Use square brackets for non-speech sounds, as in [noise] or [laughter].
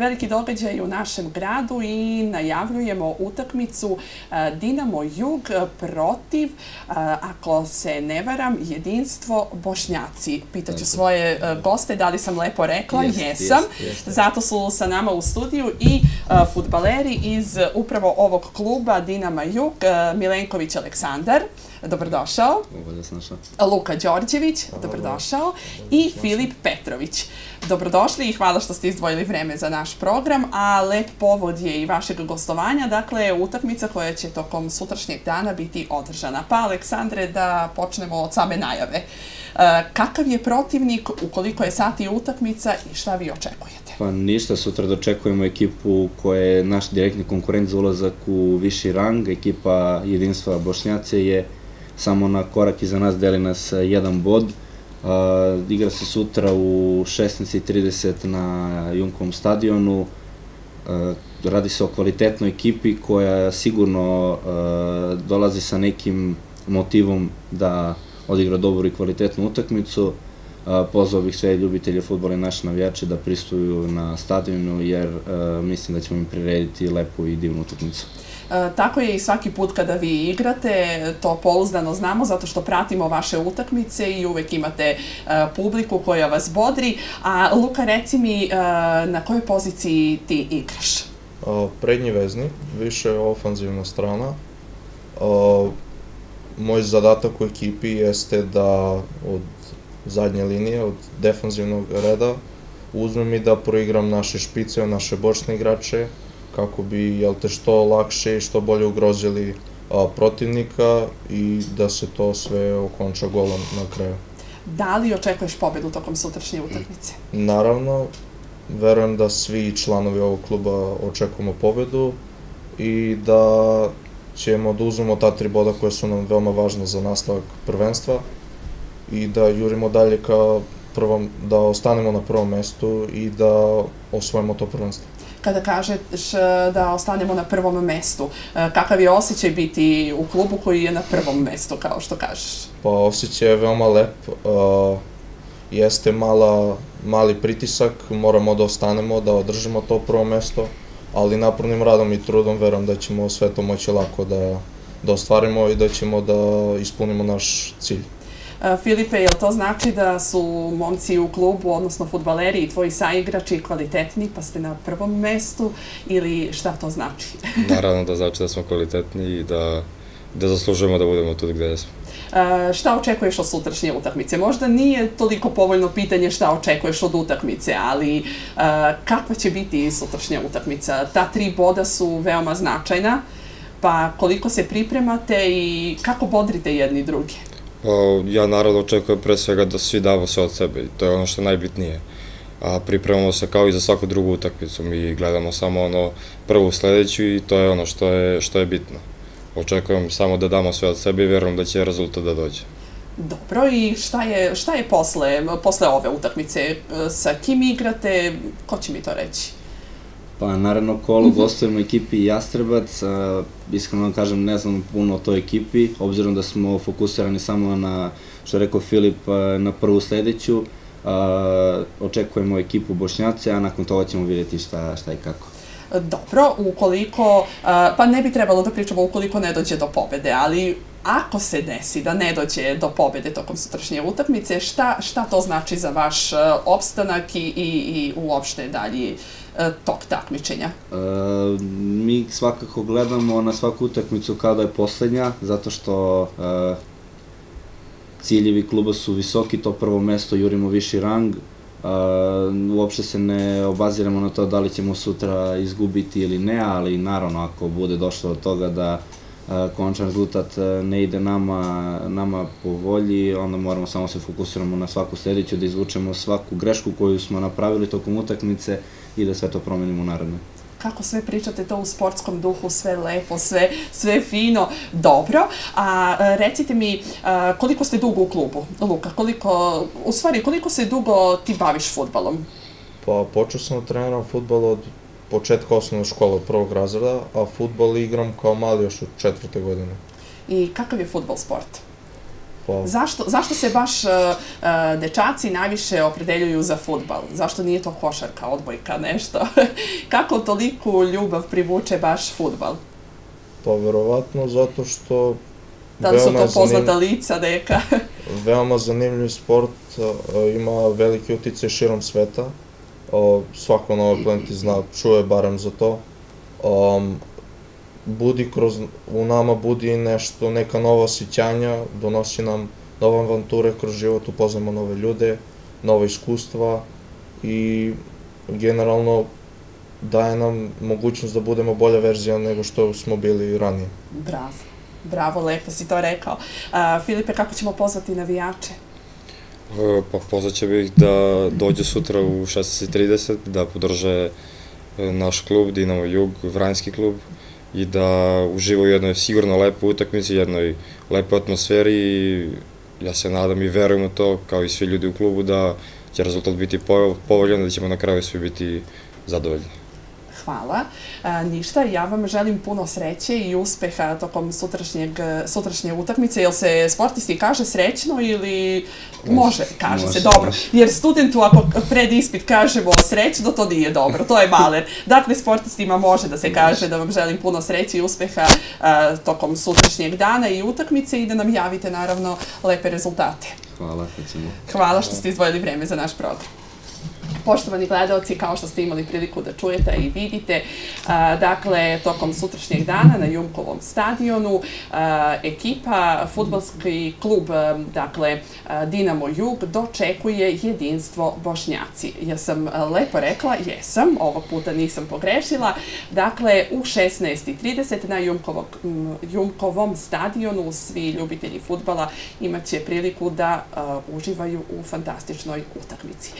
veliki događaj u našem gradu i najavljujemo utakmicu e, Dinamo Jug protiv, e, ako se ne varam, jedinstvo Bošnjaci. Pitaću svoje e, goste da li sam lepo rekla. Jest, Jesam. jest. Zato su sa nama u studiju i futbaleri iz upravo ovog kluba Dinama Jug, Milenković Aleksandar. Dobrodošao. Bolje sam našao. Luka Đorđević, dobrodošao, i Filip Petrović. Dobrodošli i hvala što ste izdvojili vreme za naš program, a lep povod je i vašeg gostovanja, dakle utakmica koja će tokom sutrašnjeg dana biti održana. Pa Aleksandre, da počnemo od same najave. E, kakav je protivnik, ukoliko je sati utakmica i šta vi očekujete? Pa ništa, sutra dočekujemo ekipu koja je naš direktni konkurent za ulazak u viši rang. Ekipa jedinstva Bošnjace je samo na korak iza nas, deli nas jedan bod. Uh, igra se sutra u 16.30 na Junkovom stadionu. Uh, radi se o kvalitetnoj ekipi koja sigurno uh, dolazi sa nekim motivom da odigra dobru i kvalitetnu utakmicu. Pozvao bih sve ljubitelje futbola i naše navijače da pristuju na stadionu jer mislim da ćemo im prirediti lepu i divnu utakmicu. E, tako je i svaki put kada vi igrate, to pouzdano znamo zato što pratimo vaše utakmice i uvek imate e, publiku koja vas bodri. A Luka, reci mi e, na kojoj poziciji ti igraš? Prednji vezni, više ofanzivna strana. Moj zadatak u ekipi jeste da od zadnje linije, od defanzivnog reda, uzmem i da proigram naše špice, naše bočne igrače, kako bi jel te, što lakše i što bolje ugrozili a, protivnika i da se to sve okonča golom na kraju. Da li očekuješ pobedu tokom sutrašnje utakmice? Naravno, verujem da svi članovi ovog kluba očekujemo pobedu i da ćemo da uzmemo ta tri boda koje su nam veoma važne za nastavak prvenstva i da jurimo dalje ka prvom, da ostanemo na prvom mestu i da osvojimo to prvenstvo kada kažeš e, da ostanemo na prvom mestu. E, kakav je osjećaj biti u klubu koji je na prvom mestu, kao što kažeš? Pa osjećaj je veoma lep. Uh, jeste mala, mali pritisak, moramo da ostanemo, da održimo to prvo mesto, ali napornim radom i trudom verujem da ćemo sve to moći lako da, da ostvarimo i da ćemo da ispunimo naš cilj. Filipe, jel to znači da su momci u klubu, odnosno futbaleri i tvoji saigrači kvalitetni, pa ste na prvom mestu ili šta to znači? [laughs] Naravno da znači da smo kvalitetni i da, da zaslužujemo da budemo tu gde smo. Uh, šta očekuješ od sutrašnje utakmice? Možda nije toliko povoljno pitanje šta očekuješ od utakmice, ali uh, kakva će biti sutrašnja utakmica? Ta tri boda su veoma značajna, pa koliko se pripremate i kako bodrite jedni drugi? Pa, ja naravno očekujem pre svega da svi damo sve od sebe i to je ono što je najbitnije. A pripremamo se kao i za svaku drugu utakmicu, mi gledamo samo ono prvu sledeću i to je ono što je, što je bitno. Očekujem samo da damo sve od sebe i verujem da će rezultat da dođe. Dobro, i šta je, šta je posle, posle ove utakmice? Sa kim igrate? Ko će mi to reći? Pa naravno kolo mhm. gostujemo ekipi Jastrebac, a, iskreno da kažem ne znam puno o toj ekipi, obzirom da smo fokusirani samo na, što je rekao Filip, na prvu sledeću, a, očekujemo ekipu Bošnjace, a nakon toga ćemo vidjeti šta, šta i kako. Dobro, ukoliko, pa ne bi trebalo da pričamo ukoliko ne dođe do pobede, ali ako se desi da ne dođe do pobede tokom sutrašnje utakmice, šta, šta to znači za vaš opstanak i, i, i uopšte dalji E, tog takmičenja? E, mi svakako gledamo na svaku utakmicu kao da je poslednja, zato što e, ciljevi kluba su visoki, to prvo mesto jurimo viši rang, uopšte se ne obaziramo na to da li ćemo sutra izgubiti ili ne, ali naravno ako bude došlo do toga da končan rezultat ne ide nama, nama po volji, onda moramo samo se fokusiramo na svaku sledeću, da izvučemo svaku grešku koju smo napravili tokom utakmice i da sve to promenimo u narednoj kako sve pričate to u sportskom duhu, sve lepo, sve, sve fino, dobro. A recite mi, koliko ste dugo u klubu, Luka? Koliko, u stvari, koliko se dugo ti baviš futbalom? Pa počeo sam da treniram futbol od početka osnovne škole od prvog razreda, a futbol igram kao mali još od četvrte godine. I kakav je futbol sport? Hvala. Zašto, zašto se baš uh, dečaci najviše opredeljuju za futbal? Zašto nije to košarka, odbojka, nešto? [laughs] Kako toliku ljubav privuče baš futbal? Pa verovatno zato što Da li su to poznata zanim- lica neka? [laughs] veoma zanimljiv sport, e, ima veliki uticaj širom sveta. O, svako na ovoj planeti zna, čuje barem za to. Um, budi kroz, u nama budi nešto, neka nova osjećanja, donosi nam nove avanture kroz život, upoznamo nove ljude, nove iskustva i generalno daje nam mogućnost da budemo bolja verzija nego što smo bili ranije. Bravo. Bravo, lepo si to rekao. Uh, Filipe, kako ćemo pozvati navijače? E, Pa pozvat će bih da dođu sutra u 16.30 da podrže e, naš klub Dinamo Jug, Vranjski klub i da uživaju u jednoj sigurno lepoj utakmici, jednoj lepoj atmosferi i ja se nadam i verujem u to, kao i svi ljudi u klubu, da će rezultat biti po- povoljan, da ćemo na kraju svi biti zadovoljni. Hvala. E, ništa, ja vam želim puno sreće i uspeha tokom sutrašnjeg, sutrašnje utakmice. Jel se sportisti kaže srećno ili može, kaže se, dobro. Jer studentu ako pred ispit kažemo srećno, to nije dobro, to je [laughs] maler. Dakle, sportistima može da se kaže da vam želim puno sreće i uspeha e, tokom sutrašnjeg dana i utakmice i da nam javite naravno lepe rezultate. Hvala. Hvala što ste izdvojili vreme za naš program. Poštovani gledalci, kao što ste imali priliku da čujete i vidite, dakle, tokom sutrašnjeg dana na Jumkovom stadionu ekipa, futbalski klub, dakle, Dinamo Jug, dočekuje jedinstvo Bošnjaci. Ja sam lepo rekla, jesam, ovog puta nisam pogrešila. Dakle, u 16.30 na Jumkovog, m, Jumkovom stadionu svi ljubitelji futbala imaće priliku da uživaju u fantastičnoj utakmici.